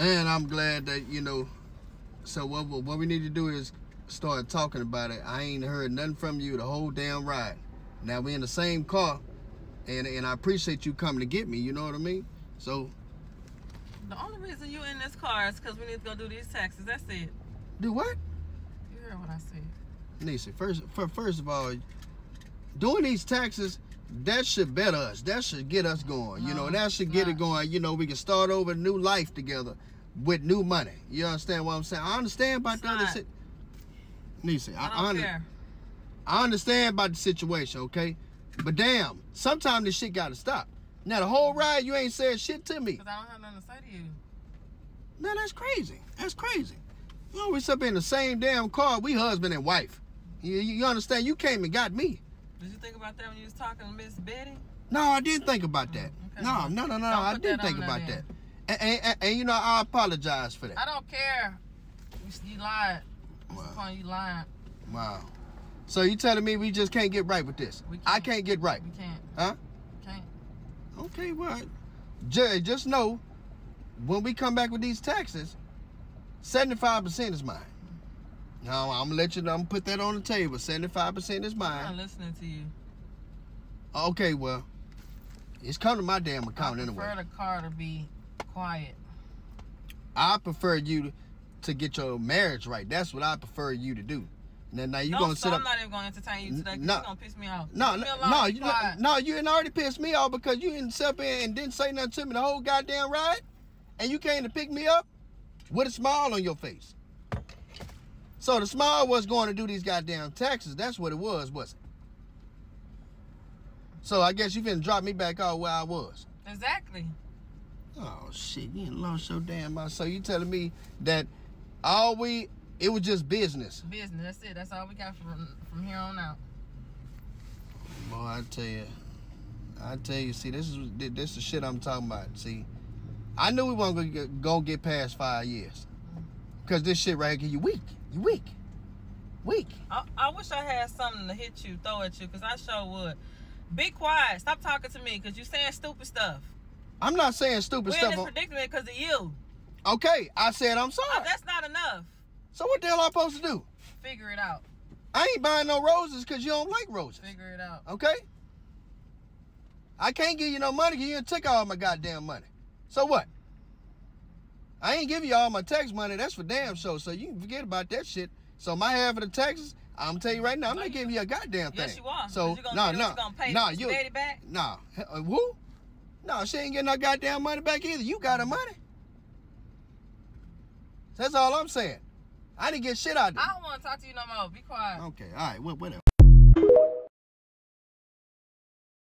Man, I'm glad that you know. So what what we need to do is start talking about it. I ain't heard nothing from you the whole damn ride. Now we in the same car, and and I appreciate you coming to get me. You know what I mean? So The only reason you in this car is because we need to go do these taxes. That's it. do what? You heard what I said. Nisa, first first of all, doing these taxes, that should better us. That should get us going. you know, that should get it going. You know, we can start over a new life together with new money. You understand what I'm saying? I understand about It's the other not. si- Nisa, I, I under-. I understand about the situation, okay? But damn, sometimes this shit gotta stop. Now the whole ride you ain't said shit to me. Because I don't have nothing to say to you. Man, that's crazy. That's crazy. You know, we up in the same damn car. We husband and wife. You, you understand? You came and got me. Did you think about that when you was talking to Miss Betty? No, I didn't think about that. Okay. No, no, no, no. I didn't think about that. And, and, and, and, you know, I apologize for that. I don't care. You, you lied. Wow. You lying. Wow. So you telling me we just can't get right with this? We I can't. can't get right, We can't. huh? Can't. Okay, well, Jay, just know when we come back with these taxes, seventy-five percent is mine. Now I'm gonna let you know. I'm gonna put that on the table. Seventy-five percent is mine. I'm not listening to you. Okay, well, it's coming to my damn I account prefer anyway. the car to be quiet. I prefer you to, to get your marriage right. That's what I prefer you to do. Now, now you no, gonna so sit I'm up? not even going to entertain you today. No. You're going to piss me off. No, no, no, you quiet. no, you didn't already piss me off because you didn't sit in and didn't say nothing to me the whole goddamn ride, and you came to pick me up with a smile on your face. So the smile was going to do these goddamn taxes. That's what it was, was it? So I guess you finna drop me back out where I was. Exactly. Oh shit, you done lost your damn mind. So you telling me that all we it was just business. Business. That's it. That's all we got from from here on out. Boy, I tell you, I tell you, see, this is this is the shit I'm talking about. See, I knew we weren't gonna get, gonna get past five years, cause this shit right here, you weak, you weak, weak. I, I wish I had something to hit you, throw at you, because I sure would. Be quiet. Stop talking to me, because you're saying stupid stuff. I'm not saying stupid We're in stuff. this predicament because of you. okay, I said I'm Oh, sorry. that's not enough. So what the hell am I supposed to do? Figure it out. I ain't buying no roses cause you don't like roses. Figure it out. Okay? I can't give you no money because you took all my goddamn money. So what? I ain't give you all my tax money. That's for damn sure. So you can forget about that shit. So my half of the taxes, I'm tell you right now, I'm No, not you- giving you a goddamn thing. Yes, you are. So you gonna, no, no, pay no, Miss you, Betty back? no, uh, who? No, she ain't getting no goddamn money back either. You got her money. That's all I'm saying. I didn't get shit out of I don't want to talk to you no more. Be quiet. Okay, all right, whatever.